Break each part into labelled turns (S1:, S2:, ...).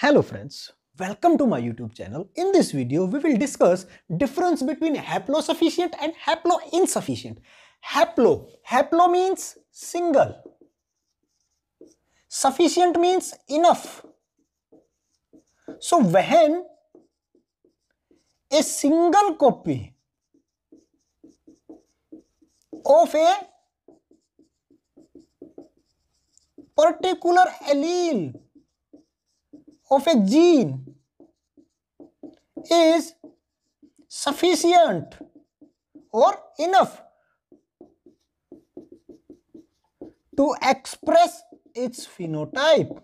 S1: Hello friends, welcome to my YouTube channel. In this video, we will discuss difference between haplosufficient and haploinsufficient. Haplo, haplo means single. Sufficient means enough. So when a single copy of a particular allele of a gene is sufficient or enough to express its phenotype.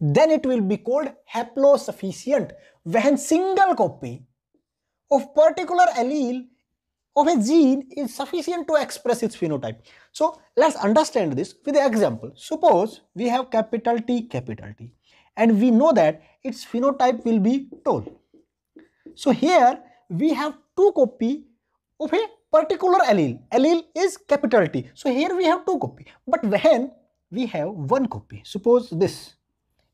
S1: Then it will be called haplosufficient. When single copy of particular allele of a gene is sufficient to express its phenotype. So let's understand this with an example. Suppose we have capital T, capital T and we know that its phenotype will be tall. So here we have two copy of a particular allele. Allele is capital T. So here we have two copy. But when we have one copy, suppose this,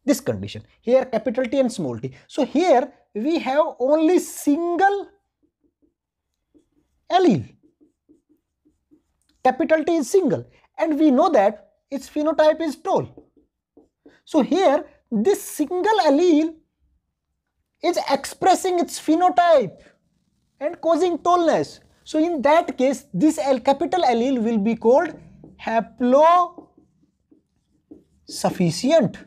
S1: this condition, here capital T and small t. So here we have only single allele. Capital T is single and we know that its phenotype is tall. So here this single allele is expressing its phenotype and causing tallness. So in that case this L capital allele will be called haplo sufficient.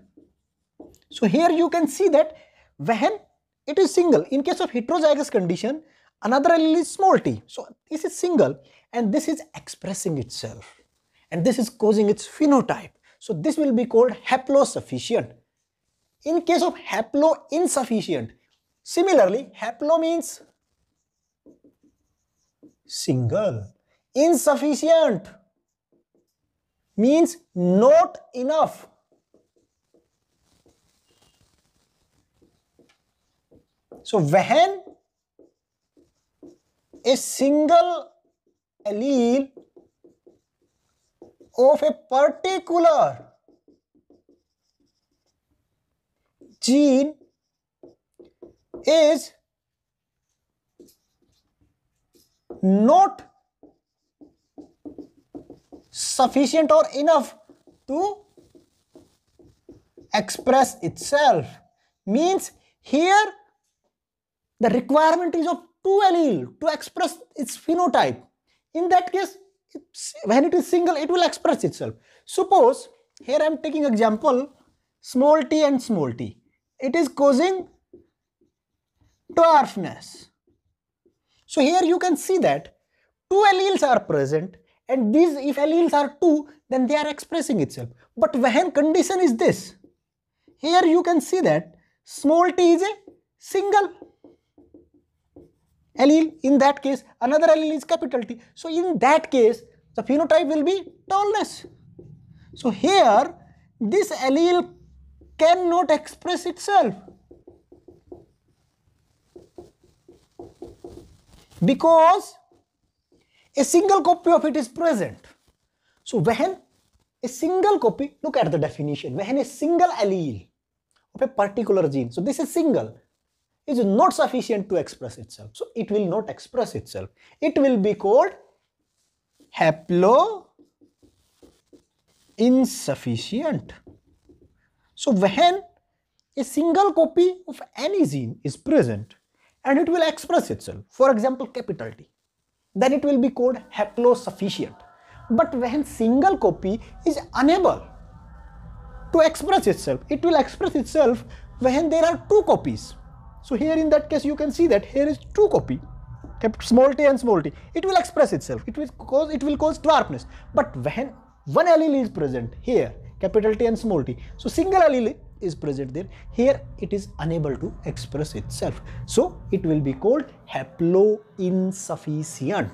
S1: So here you can see that when it is single in case of heterozygous condition Another allele is small t. So this is single and this is expressing itself and this is causing its phenotype. So this will be called haplosufficient. In case of haploinsufficient, similarly haplo means single. Insufficient means not enough. So when a single allele of a particular gene is not sufficient or enough to express itself. Means here the requirement is of two allele to express its phenotype. In that case, when it is single, it will express itself. Suppose, here I am taking example, small t and small t. It is causing dwarfness. So here you can see that two alleles are present and these if alleles are two then they are expressing itself. But when condition is this, here you can see that small t is a single allele in that case another allele is capital T. So in that case the phenotype will be tallness. So here this allele cannot express itself because a single copy of it is present. So when a single copy, look at the definition, when a single allele of a particular gene, so this is single, is not sufficient to express itself. So it will not express itself. It will be called haplo insufficient. So when a single copy of any gene is present and it will express itself, for example capital T, then it will be called haplosufficient. But when single copy is unable to express itself, it will express itself when there are two copies so here in that case you can see that here is two copy small t and small t. It will express itself. It will cause it will cause dwarfness. But when one allele is present here, capital T and small t. So single allele is present there. Here it is unable to express itself. So it will be called haploinsufficient.